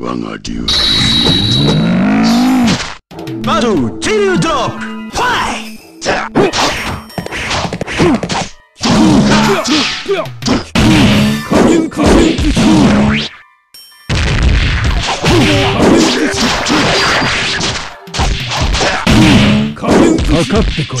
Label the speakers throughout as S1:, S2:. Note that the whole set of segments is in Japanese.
S1: 我が竜が
S2: バトルチリュードロップファイ
S3: かかってこい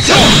S2: Let's go.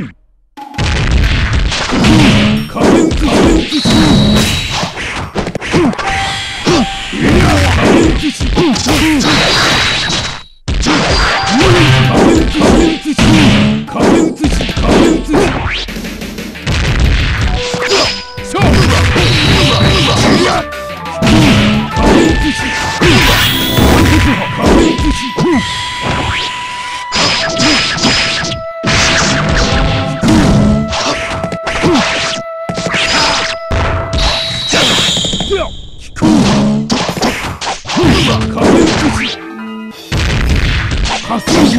S2: 龍神
S3: か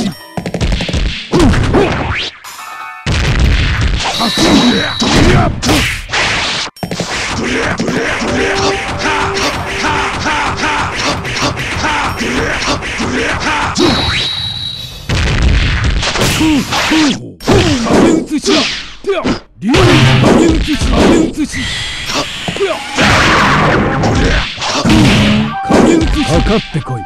S3: かってこい。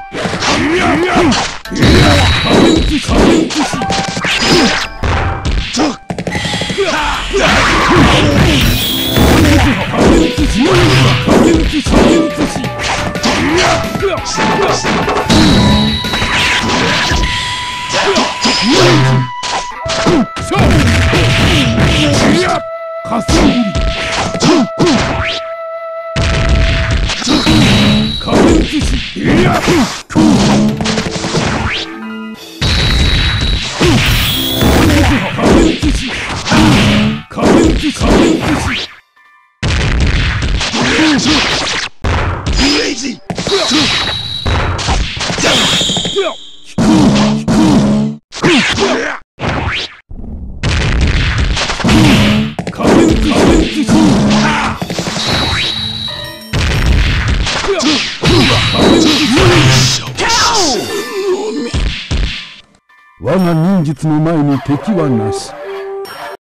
S3: 壁打壁打ち壁打ち我が忍術の前に敵はなし。